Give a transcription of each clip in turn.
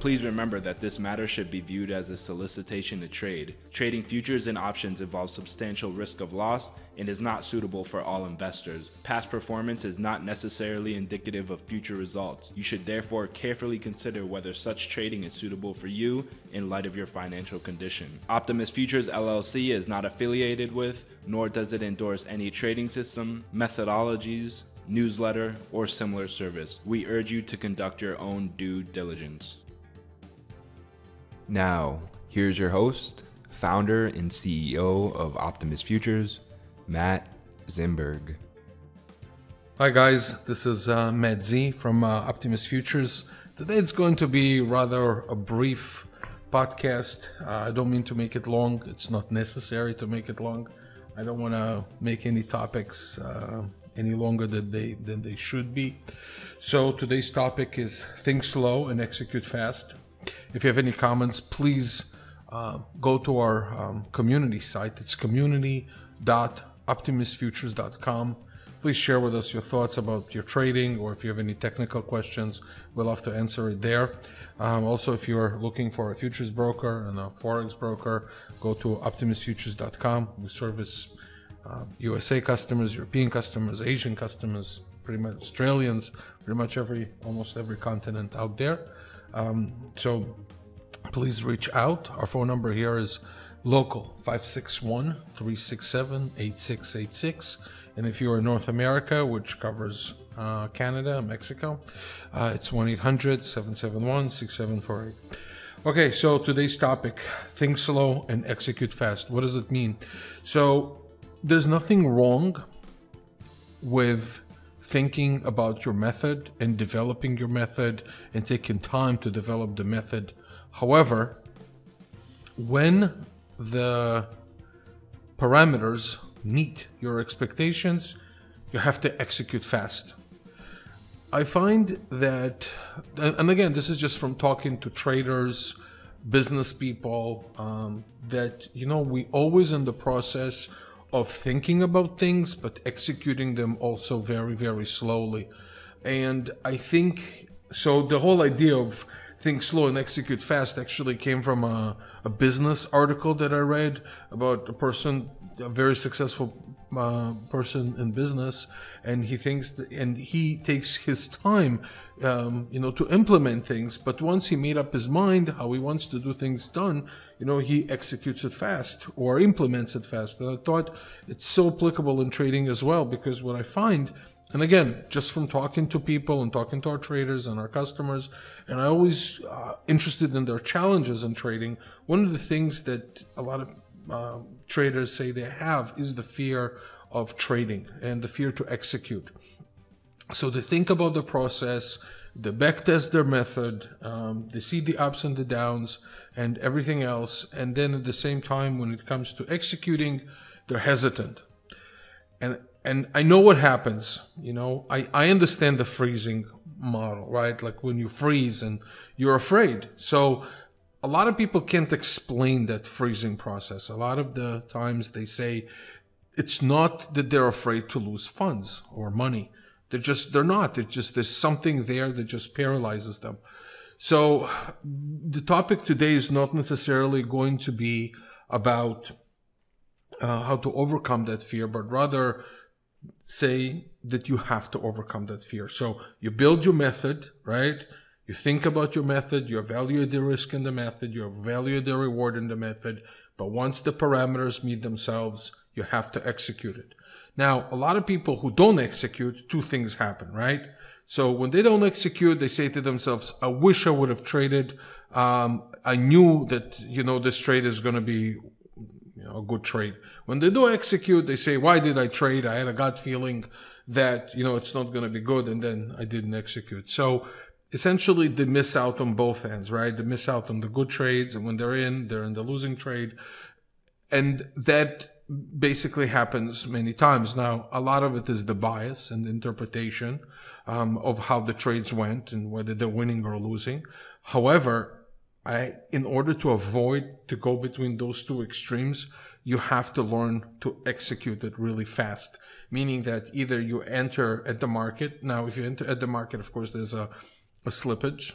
Please remember that this matter should be viewed as a solicitation to trade. Trading futures and options involves substantial risk of loss and is not suitable for all investors. Past performance is not necessarily indicative of future results. You should therefore carefully consider whether such trading is suitable for you in light of your financial condition. Optimus Futures LLC is not affiliated with, nor does it endorse any trading system, methodologies, newsletter, or similar service. We urge you to conduct your own due diligence. Now, here's your host, founder and CEO of Optimus Futures, Matt Zimberg. Hi, guys. This is uh, Matt Z from uh, Optimus Futures. Today it's going to be rather a brief podcast. Uh, I don't mean to make it long, it's not necessary to make it long. I don't want to make any topics uh, any longer than they than they should be. So today's topic is think slow and execute fast. If you have any comments, please uh, go to our um, community site. It's community.optimusfutures.com. Please share with us your thoughts about your trading, or if you have any technical questions, we'll love to answer it there. Um, also, if you're looking for a futures broker and a forex broker, go to optimusfutures.com. We service uh, USA customers, European customers, Asian customers, pretty much Australians, pretty much every almost every continent out there. Um, so please reach out. Our phone number here is local 561 367 8686. And if you are in North America, which covers uh, Canada, Mexico, uh, it's 1 800 771 6748. Okay, so today's topic think slow and execute fast. What does it mean? So, there's nothing wrong with thinking about your method and developing your method and taking time to develop the method. However, when the parameters meet your expectations, you have to execute fast. I find that, and again, this is just from talking to traders, business people, um, that, you know, we always in the process of thinking about things, but executing them also very, very slowly. And I think so. The whole idea of think slow and execute fast actually came from a, a business article that I read about a person, a very successful uh, person in business, and he thinks and he takes his time, um, you know, to implement things. But once he made up his mind how he wants to do things done, you know, he executes it fast or implements it fast. And I thought it's so applicable in trading as well because what I find and again, just from talking to people and talking to our traders and our customers, and I always uh, interested in their challenges in trading. One of the things that a lot of uh, traders say they have is the fear of trading and the fear to execute. So they think about the process, they backtest their method, um, they see the ups and the downs and everything else, and then at the same time, when it comes to executing, they're hesitant. And and I know what happens. You know, I, I understand the freezing model, right? Like when you freeze and you're afraid. So a lot of people can't explain that freezing process. A lot of the times they say it's not that they're afraid to lose funds or money. They're just, they're not. They're just, there's something there that just paralyzes them. So the topic today is not necessarily going to be about uh, how to overcome that fear, but rather say that you have to overcome that fear. So you build your method, right? You think about your method, you evaluate the risk in the method, you evaluate the reward in the method, but once the parameters meet themselves, you have to execute it. Now, a lot of people who don't execute, two things happen, right? So when they don't execute, they say to themselves, I wish I would have traded. Um, I knew that, you know, this trade is going to be you know, a good trade. When they do execute, they say, why did I trade? I had a gut feeling that, you know, it's not going to be good. And then I didn't execute. So essentially they miss out on both ends, right? They miss out on the good trades. And when they're in, they're in the losing trade. And that basically happens many times. Now, a lot of it is the bias and the interpretation um, of how the trades went and whether they're winning or losing. However, I, in order to avoid to go between those two extremes, you have to learn to execute it really fast. Meaning that either you enter at the market. Now, if you enter at the market, of course, there's a, a slippage.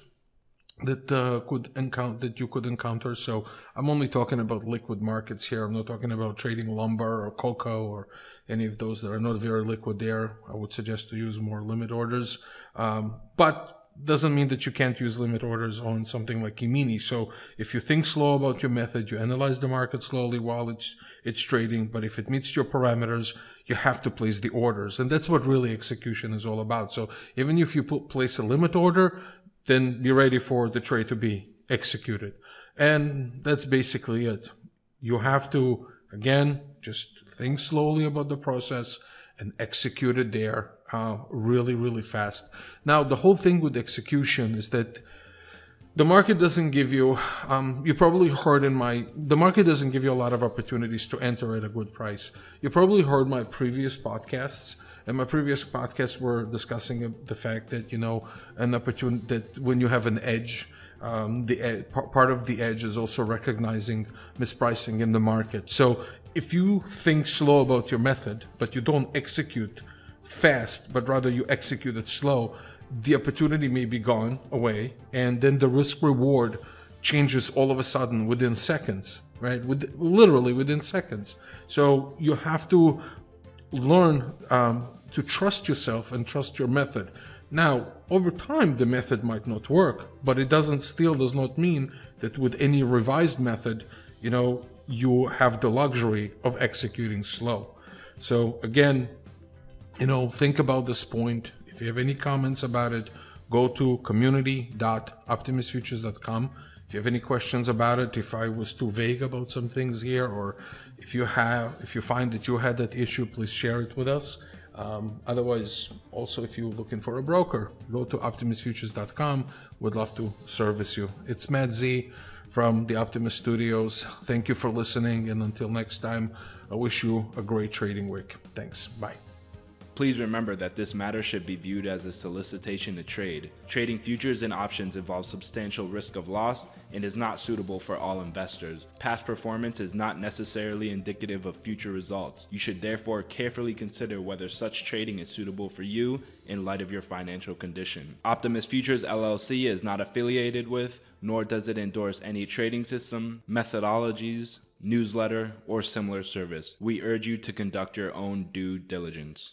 that uh, could encounter that you could encounter. So I'm only talking about liquid markets here. I'm not talking about trading lumber or cocoa or any of those that are not very liquid. There, I would suggest to use more limit orders. Um, but doesn't mean that you can't use limit orders on something like E-mini. So if you think slow about your method, you analyze the market slowly while it's it's trading. But if it meets your parameters, you have to place the orders, and that's what really execution is all about. So even if you put, place a limit order, then be ready for the trade to be executed. And that's basically it. You have to, again, just think slowly about the process and execute it there uh, really, really fast. Now, the whole thing with execution is that the market doesn't give you, um, you probably heard in my, the market doesn't give you a lot of opportunities to enter at a good price. You probably heard my previous podcasts and my previous podcasts were discussing the fact that you know an opportunity that when you have an edge, um, the part of the edge is also recognizing mispricing in the market. So if you think slow about your method, but you don't execute fast, but rather you execute it slow, the opportunity may be gone away, and then the risk reward changes all of a sudden within seconds, right? With literally within seconds. So you have to learn um, to trust yourself and trust your method. Now, over time, the method might not work, but it doesn't still does not mean that with any revised method, you know, you have the luxury of executing slow. So again, you know, think about this point. If you have any comments about it, go to community.optimusfutures.com. If you have any questions about it, if I was too vague about some things here, or if you have, if you find that you had that issue, please share it with us. Um, otherwise, also if you're looking for a broker, go to optimusfutures.com. Would love to service you. It's Matt Z from the Optimus Futures. Thank you for listening, and until next time, I wish you a great trading week. Thanks. Bye. Please remember that this matter should be viewed as a solicitation to trade. Trading futures and options involves substantial risk of loss and is not suitable for all investors. Past performance is not necessarily indicative of future results. You should therefore carefully consider whether such trading is suitable for you in light of your financial condition. Optimus Futures LLC is not affiliated with, nor does it endorse any trading system, methodologies, newsletter, or similar service. We urge you to conduct your own due diligence.